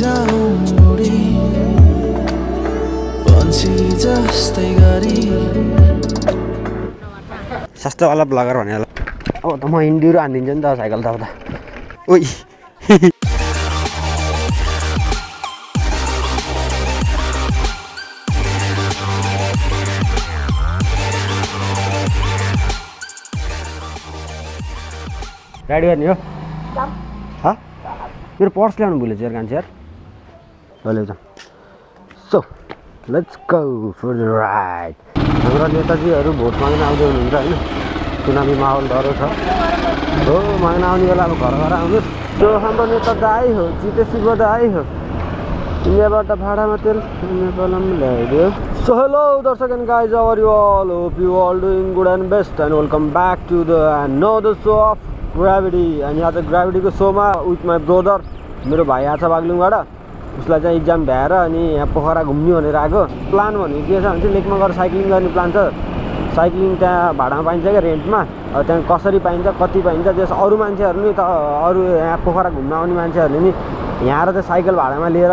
जाउँ उडी पन्छी जस्तै गरी सस्तोवाला ब्लगर भने होला अब त म इन्डिरो हानिदिन्छु नि त साइकल त अब त ओइ राइड गर्ने हो हा मेरो पर्स ल्याउनु भुलेछ यार कान्छ यार ल्याउँछ so let's go for the ride हाम्रा नेताजीहरू भोट माग्न आउँदै हुनुहुन्छ होइन चुनावी माहौल डह्रो छ हो माग्न आउने बेला अब घर घर आउनुहोस् त्यो हाम्रो नेता दाई हो जितेसीको दाई हो इन्डियाबाट भाडामा तेल नेपालमा ल्याइदियो सो हेलो दर्शक and guys how are you all hope you all doing good and best and welcome back to the no the so of gravity अनि आज ग्राभिटीको सोमा विथ माई ब्रोदर मेरो भाइ आएको छ बागलुङबाट उसलाई चाहिँ इक्जाम भ्याएर अनि यहाँ पोखरा घुम्ने भनेर आएको। प्लान भनेको के छ भने चाहिँ लेकमा गएर साइक्लिङ गर्ने प्लान छ। साइक्लिङ त्यहाँ भाडामा पाइन्छ क्या रेन्टमा त्यहाँ कसरी पाइन्छ कति पाइन्छ त्यस अरू मान्छेहरू नि त अरू यहाँ पोखरा घुम्न आउने मान्छेहरूले नि यहाँ आएर चाहिँ साइकल भाडामा लिएर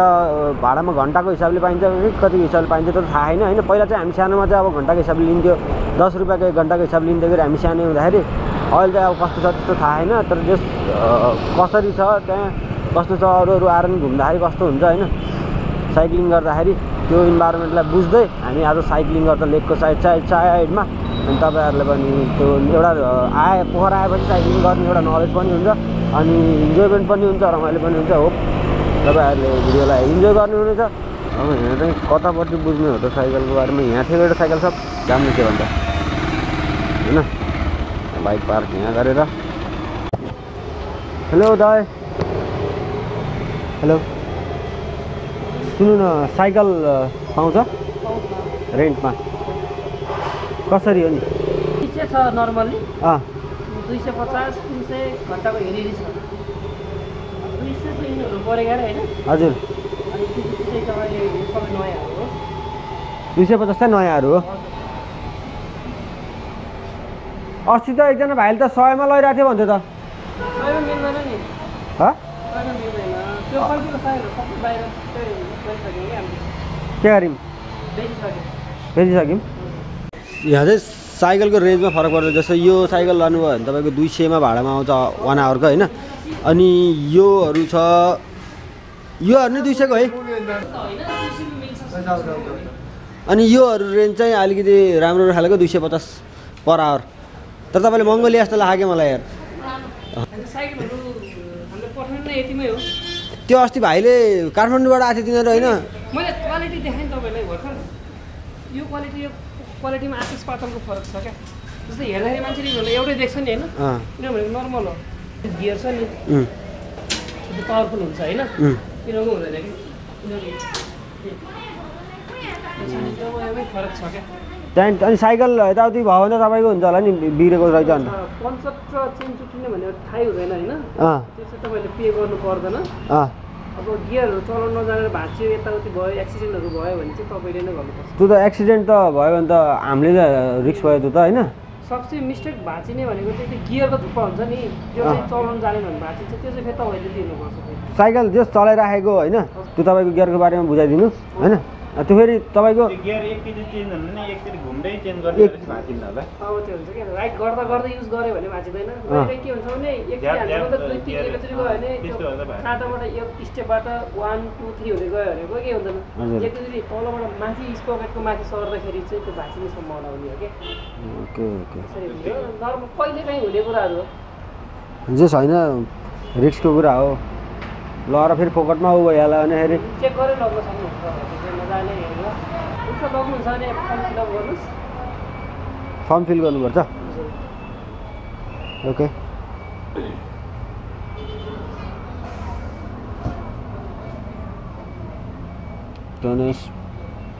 भाडामा घन्टाको हिसाबले पाइन्छ कि कतिको हिसाबले पाइन्छ त्यो त थाहा छैन होइन। पहिला चाहिँ हामी सानोमा चाहिँ अब घन्टाको हिसाबले लिन्थ्यो। दस रुपियाँको एक घन्टाको हिसाबले कि हामी सानो हुँदाखेरि। अहिले चाहिँ अब कस्तो छ त्यस्तो थाहा छैन। तर जस कसरी छ त्यहाँ कस्तो छ अरू अरू आएर नि घुम्दाखेरि कस्तो हुन्छ होइन? साइक्लिङ गर्दाखेरि त्यो इन्भाइरोमेन्टलाई बुझ्दै हामी आज साइक्लिङ गर्दा लेकको साइड साइड साइडमा अनि तपाईँहरूले पनि त्यो एउटा आए पोखरा आएपछि साइक्लिङ गर्ने एउटा नलेज पनि हुन्छ अनि इन्जोयमेन्ट पनि हुन्छ रमाइलो पनि हुन्छ हो। तपाईँहरूले भिडियोलाई इन्जोय गर्नुहुनेछ। अब यहाँ चाहिँ कतापट्टि बुझ्ने हो त साइकलको बारेमा? यहाँ थियो एउटा साइकल सब जान्नु के भन्छ? होइन? बाइक पार्क यहाँ गरेर। हेलो दाई। हेलो। सुन्नु न साइकल पाउँछ? रेन्टमा। कसरी हो नि? छ नर्मल्ली। अँ। दुई सय पचास तिन सय घन्टाको हेरी छ। दुई सय चाहिँ यिनीहरू परेको अरे होइन? हजुर। अनि त्यो चाहिँ तपाईँले यो सबै नयाँहरू हो। दुई सय पचास चाहिँ नयाँहरू हो। अस्ति त एकजना भाइले त सयमा लैरहेको थियो भन्थ्यो त सयमा मिल्दैन नि ह सयमा मिल्दैन त्यो कतिको साइजहरू सबै बाहिर चाहिँ गरिसक्यौँ कि गऱ्यौँ बेचिसक्यौँ बेचिसक्यौँ यहाँ चाहिँ साइकलको रेन्जमा फरक पर्छ। जस्तो यो साइकल लानुभयो भने तपाईँको दुई सयमा भाडामा आउँछ वान आवरको होइन? अनि योहरू छ योहरू नि दुई सयको है? अनि योहरू रेन्ज चाहिँ अलिकति राम्रो खालको दुई सय पचास पर आवर तर तपाईँले महँगो लिए जस्तो लाग्यो मलाई यार। त्यो अस्ति भाइले काठमाडौँबाट आएको थियो तिनीहरू होइन? मैले क्वालिटी देखाएँ नि तपाईँलाई भर्खर यो क्वालिटी यो क्वालिटीमा आकाश पातलको फरक छ क्या। जस्तै हेर्दाखेरि मान्छेले एउटै देख्छ नि होइन? किनभने नर्मल हो। गियर छ नि। त्यो पावरफुल हुन्छ होइन। किनभने हुँदैन कि फरक छ क्या। त्यहाँदेखि अनि साइकल यताउति भयो भने त तपाईँको हुन्छ होला नि बिग्रेको रहेछ अन्त। पञ्चर र चेन चुट्टिने भनेर थाहै हुँदैन होइन? अँ। त्यो चाहिँ तपाईँले पे गर्नु पर्दैन। अब गियरहरू चलाउनु नजानेर भाँच्यो यताउति भयो एक्सिडेन्टहरू भयो भने चाहिँ तपाईँले नै गर्नुपर्छ। त्यो त एक्सिडेन्ट त भयो भने त हामीले त रिक्स भयो त्यो त होइन? सबसे मिस्टेक भाँचिने भनेको चाहिँ त्यो गियरको थुप्पा हुन्छ नि त्यो चाहिँ चलाउनु जानेन भने भाँचिन्छ त्यो चाहिँ फेरि तपाईँले दिनुपर्छ साइकल जस चलाइराखेको होइन? त्यो तपाईँको गियरको बारेमा बुझाइदिनुहोस् होइन? त्यो फेरि तपाईँको जे छैन रिक्सको कुरा हो। ल र फेरि फोकटमा उ भइहाल्यो भने फेरि चेक गरेर लग्न सक्नुहुन्छ त्यसरी मजाले हेरेर हुन्छ लग्नुहुन्छ भने फर्म फिल गर्नुपर्छ ओके। गणेश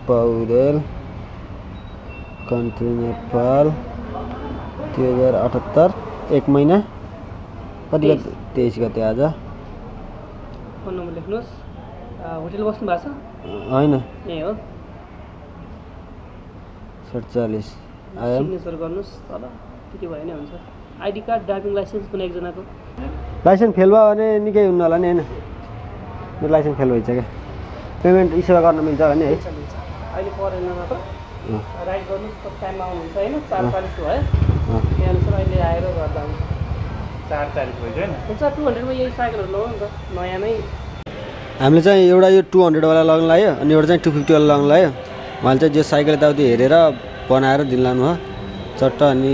पौडेल कन्ट्री नेपाल दुई हज़ार अठहत्तर एक महिना। कति तेइस गते आज फोन नम्बर लेख्नुहोस्। होटेल बस्नु भएको छ? होइन। यहीँ हो। सडचालिस सिग्नेचर गर्नुहोस् तल त्यति भयो भने हुन्छ। आइडी कार्ड ड्राइभिङ लाइसेन्स पनि एकजनाको। लाइसेन्स फेल भयो भने निकै हुनु होला नि होइन? मेरो लाइसेन्स फेल भइसक्यो। पेमेन्ट ई सेवा गर्न मिल्छ भने है? अहिले परेन राइड गर्नुहोस् टाइममा आउनुहुन्छ होइन? चार चालिस भयो। त्यही अनुसार अहिले आएर गर्दा हुन्छ। चार भइसक्यो होइन। हुन्छ टु हन्ड्रेडमा यही साइकलहरू लगाउनु नि त नयाँमै हामीले चाहिँ एउटा यो टु हन्ड्रेडवाला लगाउनु लाग्यो अनि एउटा चाहिँ टु फिफ्टीवाला लगाउनु लाग्यो। उहाँले चाहिँ जो साइकल यताउति हेरेर बनाएर दिन लानु भयो चट्ट अनि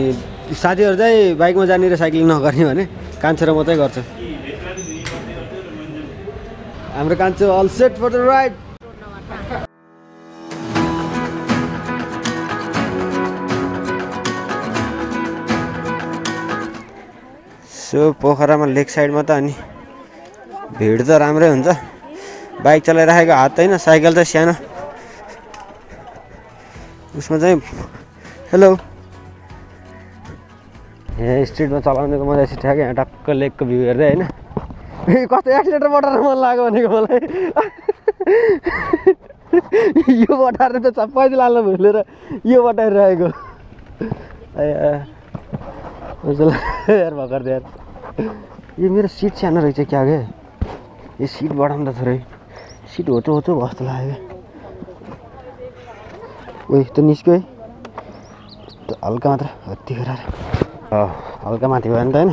साथीहरू चाहिँ बाइकमा जाने र साइक्लिङ नगर्ने भने कान्छे र म चाहिँ गर्छु। हाम्रो कान्छो all set for the ride. So पोखरामा लेक साइडमा त अनि भिड त राम्रै हुन्छ। बाइक चलाइराखेको हात होइन साइकल चाहिँ सानो। उसमा चाहिँ हेलो। यहाँ स्ट्रिटमा चलाउनेको मजा चाहिँ ठ्याक्कै यहाँ टक्क लेकको भ्यू हेर्दै होइन। ए, कस्तो एक्सिलेटर बटाएर मन लाग्यो भनेको मलाई। यो बटाएर त सबै लाल भुलेर यो बटाइरहेको। भर्खर यार यो मेरो सिट सानो रहेछ क्या के? यो सिट बढाउँदा थोरै सिट होचो होचो भयो जस्तो लाग्यो ओइ त निस्क्यो है। हल्का मात्र हत्ती गरेर अँ हल्का माथि भयो नि त होइन।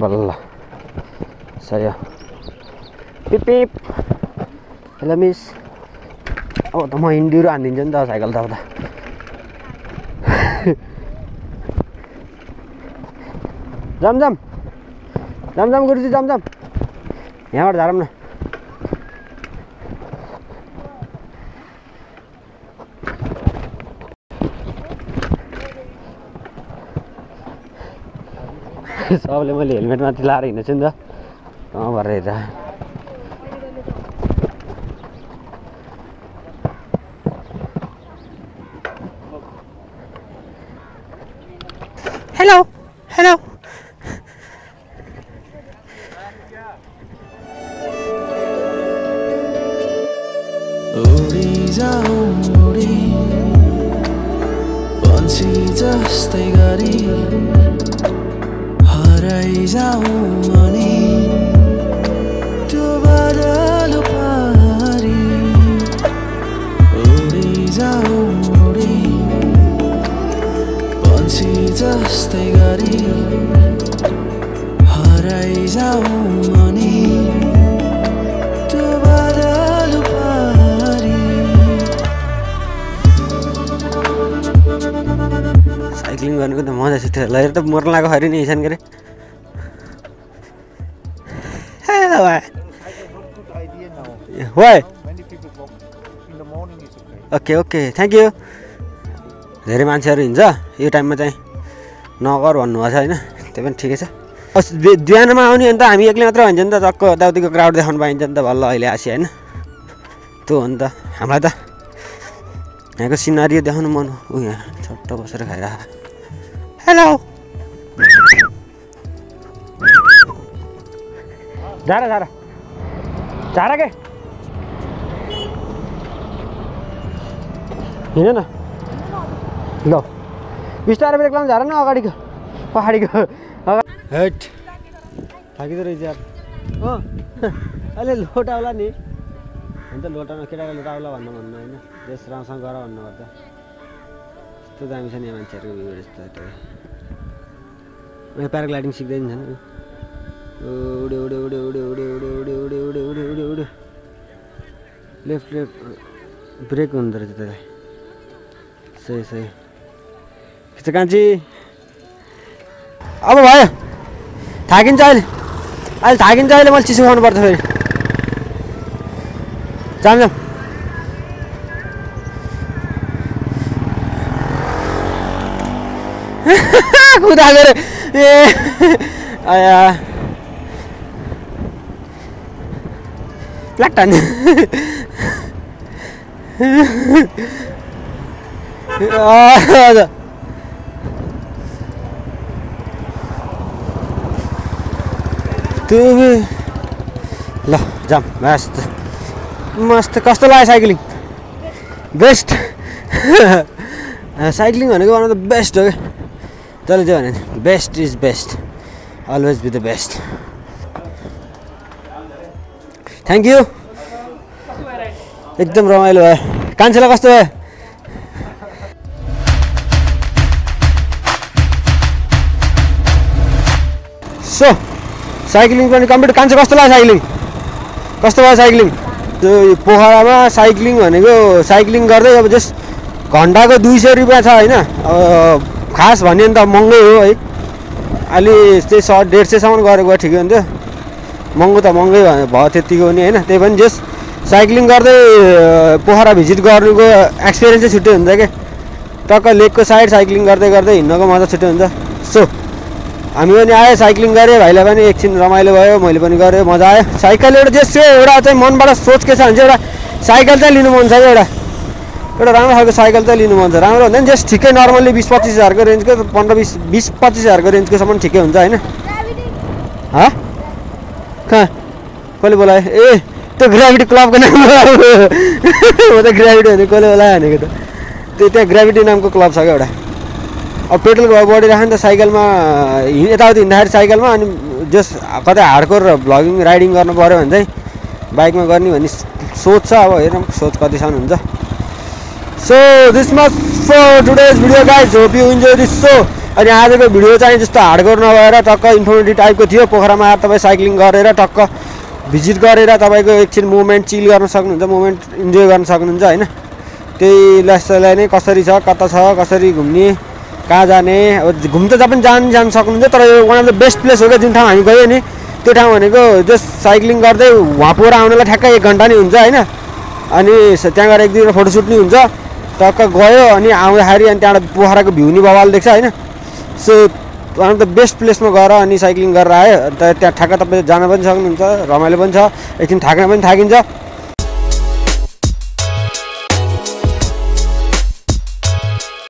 बल्ल। सही हो पिप। Hello miss. अब त म इन्डिरो हानिदिन्छु नि त साइकल त अब त। जाम जाम। जाम जाम गुरुजी जाम जाम। यहाँबाट झारौँ न। सबले मैले हेलमेट माथि लाएर हिँडेको नि त। कहाँ भएर हेरेर उडी जाउँ उडी पन्छी जस्तै गरी हराइ जाउँ अनि जस्तै गरी हराइ जाउँ गर्नुको त मजा छ त्यो लगेर त मर्न लागेको खरि नि इसान के अरे Hello. Why? Okay okay thank you धेरै मान्छेहरू हिँड्छ यो टाइममा चाहिँ नगर भन्नुभएको छ होइन त्यो पनि ठिकै छ। अस बिहानमा आउने अन्त हामी एक्लै मात्र भन्छ नि त टक्क दाउदीको क्राउड देखाउनु पाइन्छ नि त भल्ल अहिले आसी होइन। त्यो हो नि त हामीलाई त यहाँको सिनारी देखाउनु मन ऊ यहाँ छट्ट बसेर Hello. जा रहा जा रहा जा रहा के हिँड न ल बिस्तारै ब्रेक लाउनु झार न अगाडिको पहाडीको हेट थाकिँदो रहेछ यार हो अहिले लोटा होला नि होइन त लोटामा केटाको लोटा होला भन्नु भन्नु होइन देश राम्रोसँग गर भन्नुपर्छ यस्तो दामी छ नि मान्छेहरूको भ्यूहरू यस्तो प्याराग्लाइडिङ सिक्दै छन् उड्यो उड्यो उड्यो उड्यो उड्यो उड्यो उड्यो उड्यो उड्यो उड्यो उड्यो उड्यो लेफ्ट लेफ्ट ब्रेक हुँदो रहेछ त्यसलाई सही सही खिच कान्छी अब भयो थाकिन्छ अहिले अहिले थाकिन्छ अहिले मैले चिसो खानु पर्छ फेरि जाम जाम कुदाएको रे ए आया प्लाट हान्यो हजुर त्यो ल जाम मस्त मस्त कस्तो लाग्यो साइक्लिङ बेस्ट साइक्लिङ भनेको वान अफ द बेस्ट हो क्या तैँले चाहिँ भने best is best always be the best. Thank you एकदम रमाइलो भयो। कान्छेलाई कस्तो भयो? सो साइक्लिङ पनि कम्प्लिट कान्छे कस्तो लाग्यो साइक्लिङ कस्तो भयो साइक्लिङ त्यो पोखरामा साइक्लिङ भनेको साइक्लिङ गर्दै अब जस्ट घन्टाको दुई सय रुपियाँ छ होइन। खास भन्यो भने त महँगै हो है। अलि त्यही सय डेढ सयसम्म गरेको ठिकै हुन्थ्यो। महँगो त महँगै भयो त्यत्तिको नि होइन। त्यही पनि जस साइक्लिङ गर्दै पोखरा भिजिट गर्नुको एक्सपिरियन्स चाहिँ छुट्टै हुन्छ क्या। टक्क लेकको साइड साइक्लिङ गर्दै गर्दै हिँड्नको मजा छुट्टै हुन्छ। सो हामी पनि आयो साइक्लिङ गऱ्यो भाइलाई पनि एकछिन रमाइलो भयो मैले पनि गरेँ मजा आयो। साइकल एउटा जे चाहिँ एउटा चाहिँ मनबाट सोच के छ भने चाहिँ एउटा साइकल चाहिँ लिनु मन छ क्या एउटा। एउटा राम्रो खालको साइकल चाहिँ लिनु मन छ राम्रो हुँदैन जस्ट ठिकै नर्मल्ली बिस पच्चिस हजारको रेन्जको पन्ध्र बिस बिस पच्चिस हजारको रेन्जकोसम्म ठिकै हुन्छ होइन? हँ? कहाँ? कसले बोलायो? ए त्यो ग्राभिटी क्लबको नाम म त ग्राभिटी भने कसले बोलायो भनेको त। त्यो त्यहाँ ग्राभिटी नामको क्लब छ क्या एउटा। अब पेट्रोल भयो बढिरहेको नि त साइकलमा हिँड यताउति हिँड्दाखेरि साइकलमा अनि जस कतै हार्डकोर भ्लगिङ राइडिङ गर्नु पऱ्यो भने चाहिँ बाइकमा गर्ने भन्ने सोच छ। अब हेरौँ सोच कतिसम्म हुन्छ। So this much for today's video guys hope you enjoy this so अनि आजको भिडियो चाहिँ जस्तो हार्डकोर नभएर टक्क इन्फर्मेटिभ टाइपको थियो। पोखरामा आएर तपाईँ साइक्लिङ गरेर टक्क भिजिट गरेर तपाईँको एकछिन मुभमेन्ट चिल गर्न सक्नुहुन्छ मुभमेन्ट इन्जोय गर्न सक्नुहुन्छ होइन? त्यही लस्यलाई नै कसरी छ कता छ कसरी घुम्ने कहाँ जाने अब घुम्न त पनि जान जान सक्नुहुन्छ तर यो one of the best place हो क्या जुन ठाउँ हामी गयो नि त्यो ठाउँ भनेको जस्ट साइक्लिङ गर्दै वहाँ पुरा आउनलाई ठ्याक्कै एक घन्टा नि हुन्छ होइन? अनि त्यहाँ गएर एक दुईवटा फोटोसुट नि हुन्छ। टक्क गयो अनि आउँदाखेरि अनि त्यहाँबाट पोखराको भ्यू नि बवाल देख्छ होइन। So one of the best प्लेसमा गएर अनि साइक्लिङ गरेर आयो। अन्त त्यहाँ ठ्याक्क तपाईँ जान पनि सक्नुहुन्छ रमाइलो पनि छ एकछिन थाक्न पनि थाकिन्छ।